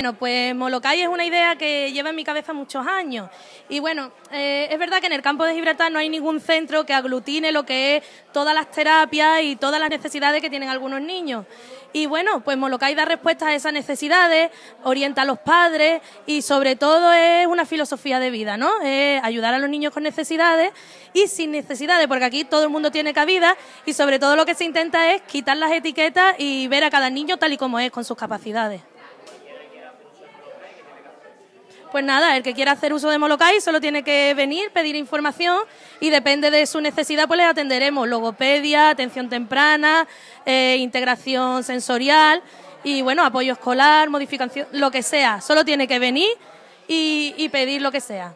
Bueno, pues Molokai es una idea que lleva en mi cabeza muchos años. Y bueno, eh, es verdad que en el campo de Gibraltar no hay ningún centro que aglutine lo que es todas las terapias y todas las necesidades que tienen algunos niños. Y bueno, pues Molokai da respuesta a esas necesidades, orienta a los padres y sobre todo es una filosofía de vida, ¿no? Es ayudar a los niños con necesidades y sin necesidades, porque aquí todo el mundo tiene cabida y sobre todo lo que se intenta es quitar las etiquetas y ver a cada niño tal y como es con sus capacidades. Pues nada, el que quiera hacer uso de Molokai solo tiene que venir, pedir información y depende de su necesidad, pues le atenderemos logopedia, atención temprana, eh, integración sensorial y bueno, apoyo escolar, modificación, lo que sea. Solo tiene que venir y pedir lo que sea.